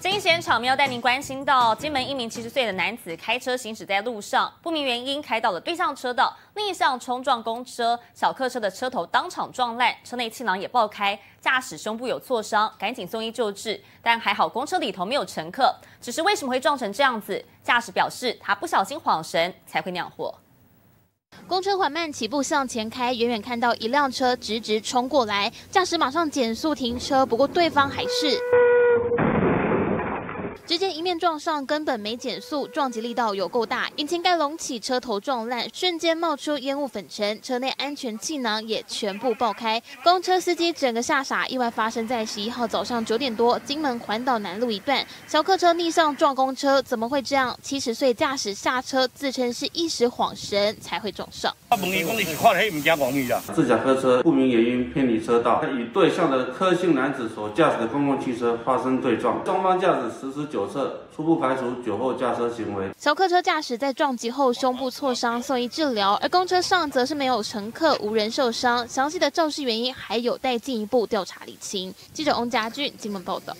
惊险场面要带您关心到，金门一名七十岁的男子开车行驶在路上，不明原因开到了对向车道，逆向冲撞公车，小客车的车头当场撞烂，车内气囊也爆开，驾驶胸部有挫伤，赶紧送医救治，但还好公车里头没有乘客。只是为什么会撞成这样子？驾驶表示他不小心晃神才会酿祸。公车缓慢起步向前开，远远看到一辆车直直冲过来，驾驶马上减速停车，不过对方还是。直接一面撞上，根本没减速，撞击力道有够大，引擎盖隆起，车头撞烂，瞬间冒出烟雾粉尘，车内安全气囊也全部爆开。公车司机整个吓傻，意外发生在十一号早上九点多，金门环岛南路一段，小客车逆向撞公车，怎么会这样？七十岁驾驶下车，自称是一时恍神才会撞上。自驾客车不明原因偏离车道，与对向的柯姓男子所驾驶的公共汽车发生对撞，双方驾驶实施酒。酒测初步排除酒后驾车行为。小客车驾驶在撞击后胸部挫伤，送医治疗，而公车上则是没有乘客，无人受伤。详细的肇事原因还有待进一步调查理清。记者翁家俊金门报道。